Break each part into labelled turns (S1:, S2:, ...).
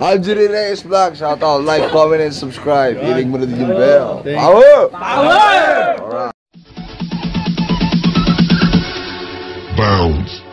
S1: Algerie Reyes Vlog, shout out, like, comment, and subscribe. Hiling mo na din yung bell. Power! Power! Alright.
S2: Bounce.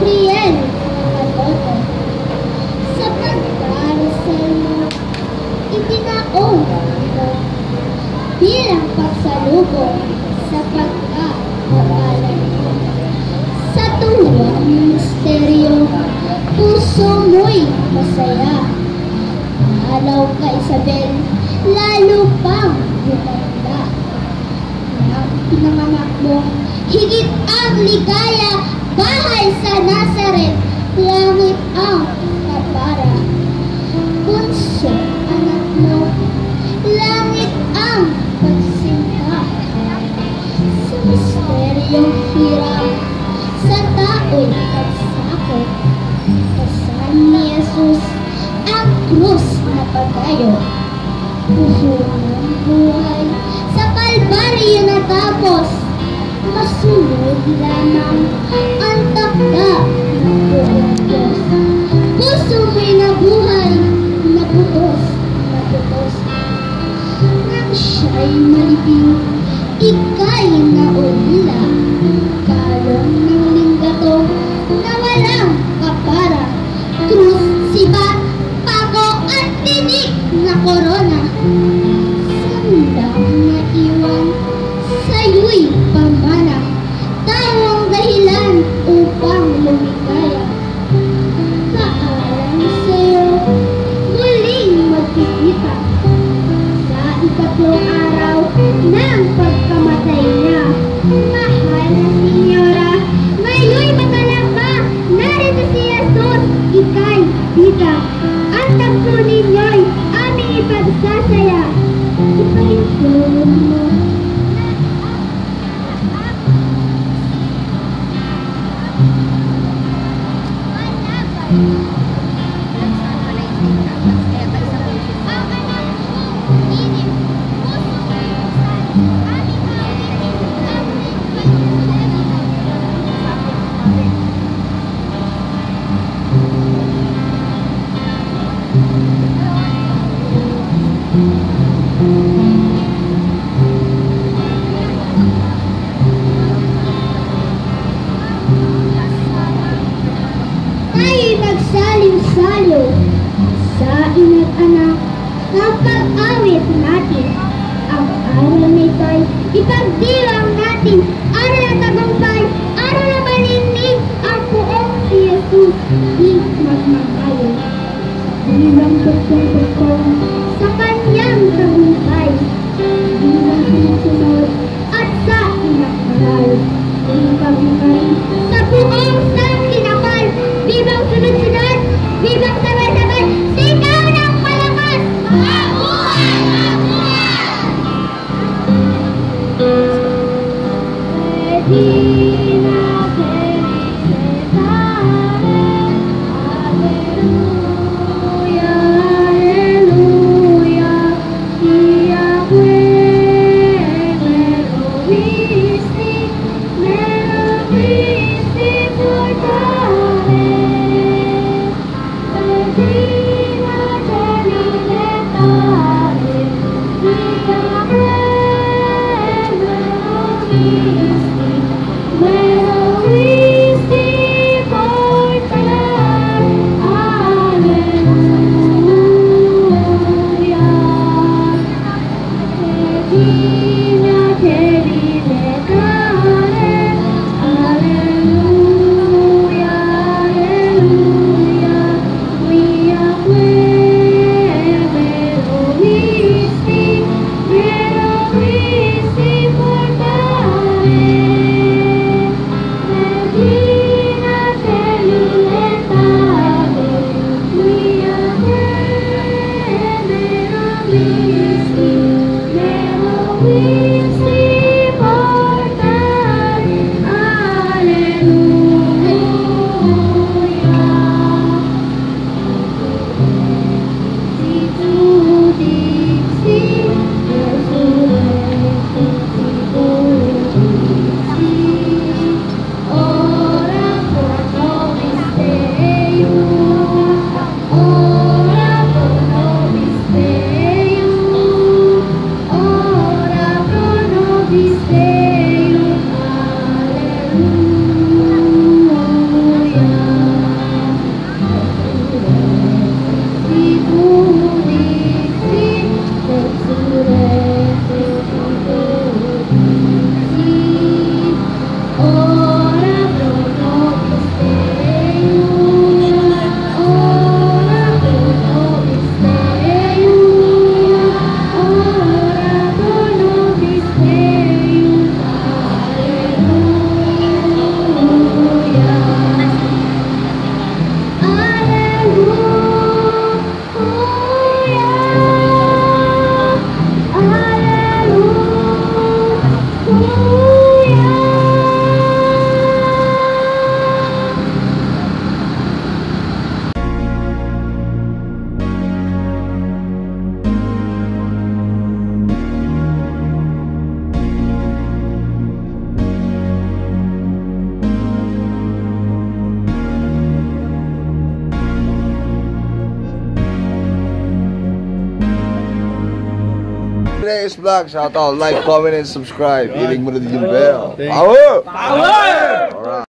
S3: Gabriel Nakaloto. Sa pagdarasal mo, itinaon mo bilang pagsalubong sa pagkakapalan mo. Sa tuwang misteryo, puso mo'y masaya. Alaw ka Isabel, lalo pang gumanda. Ang pinanganak mo, higit ang ligaya, bahay sa Nazareth, langit ang kapara. Punso, anak mo, langit ang pagsinta. Sa misteryong hirap, sa tao'y pagsakot, kasama ni Jesus ang krus na pagayo. Puhuro. Sunod lamang ang takda ng buhay Diyos. Puso ko'y nabuhay, naputos, naputos. Nang siya'y ika'y naulila. Kalong ng linggato na walang kapara. Krus, sibat, pako at tinik na koron. Mm-hmm. Thank you.
S1: Players Vlog, shout out, like, comment, and subscribe. Iling mo na din yung bell. Power! Power! Alright.